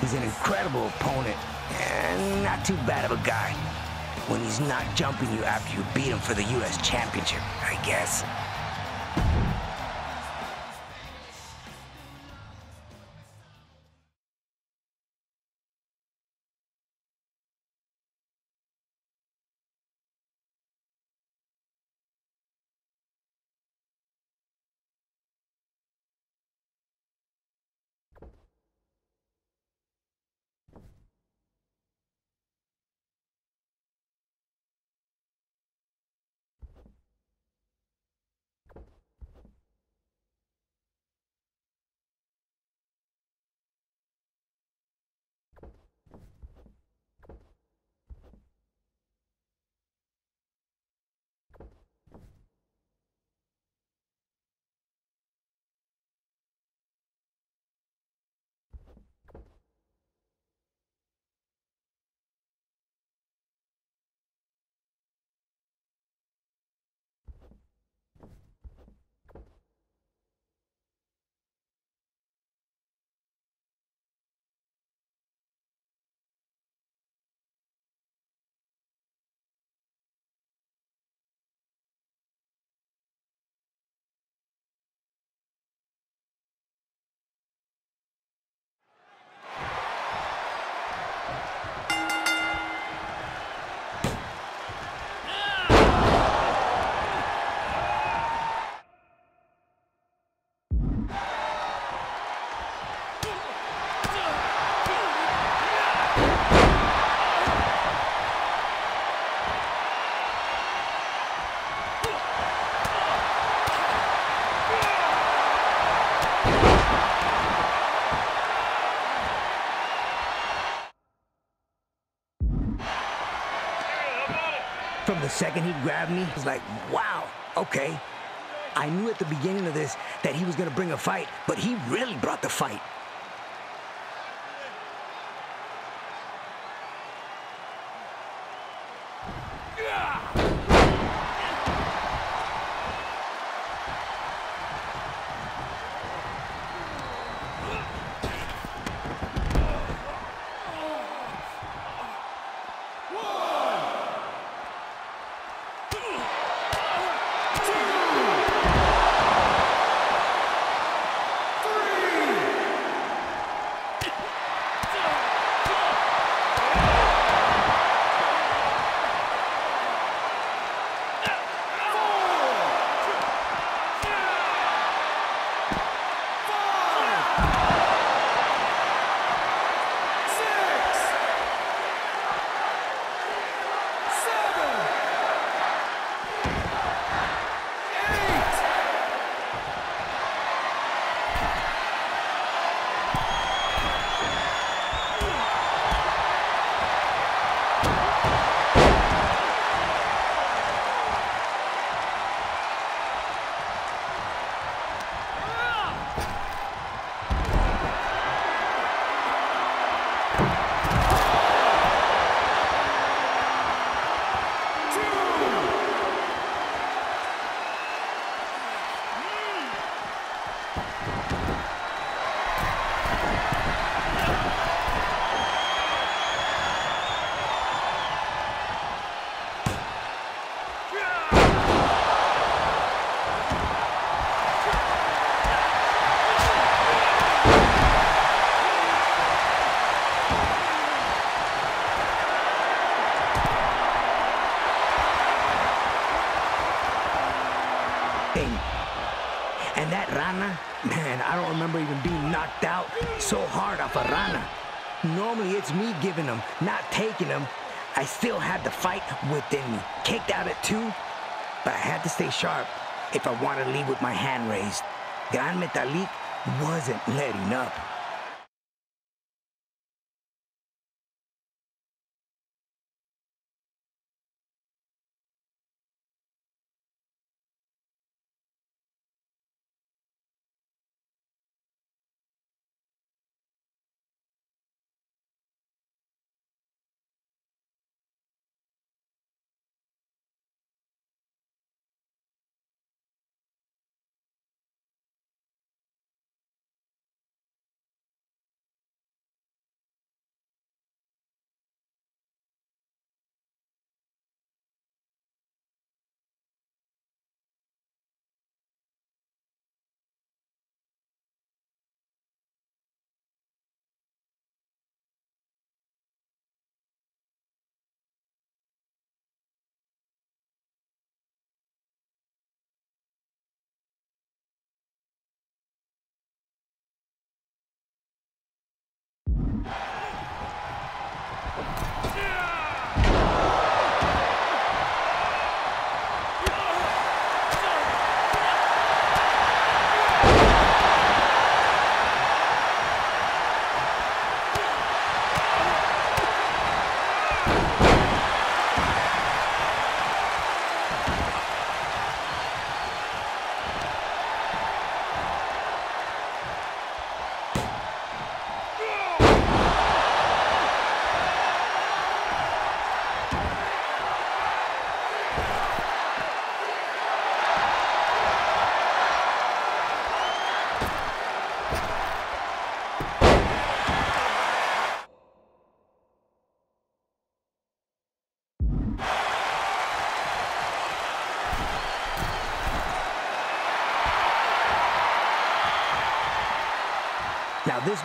He's an incredible opponent and not too bad of a guy. When he's not jumping you after you beat him for the U.S. Championship, I guess. From the second he grabbed me, I was like, wow, okay. I knew at the beginning of this that he was going to bring a fight, but he really brought the fight. And that Rana, man, I don't remember even being knocked out so hard off a Rana. Normally it's me giving them, not taking them. I still had the fight within me. Kicked out at two, but I had to stay sharp if I wanted to leave with my hand raised. Gran Metalik wasn't letting up. This